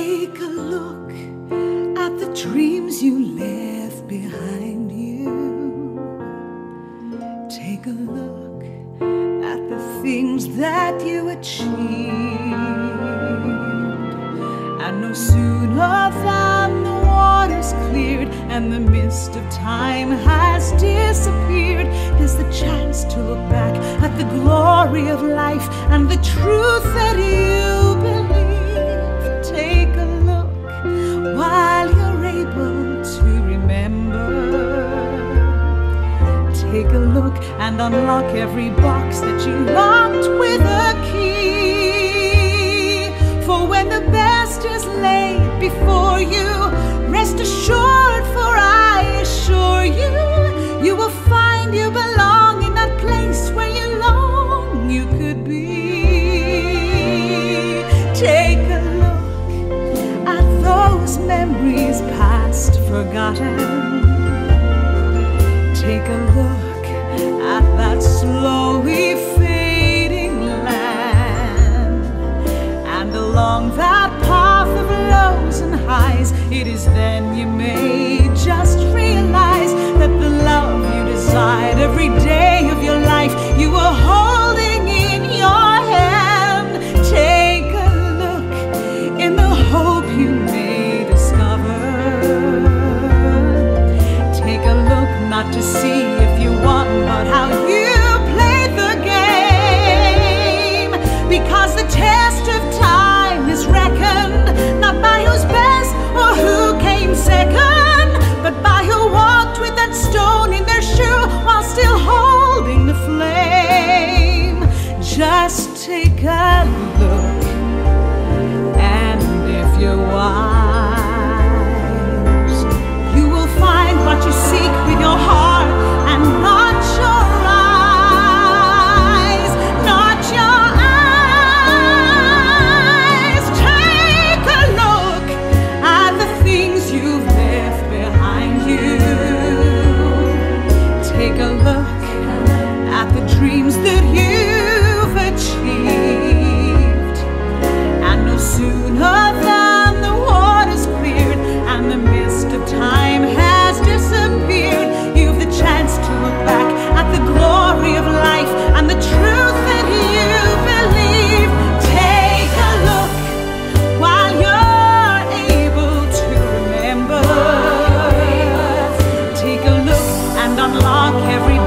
Take a look at the dreams you left behind you. Take a look at the things that you achieved. And no sooner than the water's cleared and the mist of time has disappeared is the chance to look back at the glory of life and the truth that you a look and unlock every box that you locked with a key. For when the best is laid before you, rest assured, for I assure you, you will find you belong in that place where you long you could be. Take a look at those memories past forgotten. Take a look along that path of lows and highs, it is then you may just realize that the love you decide every day. if you want, but how you played the game. Because the test of time is reckoned not by who's best or who came second, but by who walked with that stone in their shoe while still holding the flame. Just take a unlock every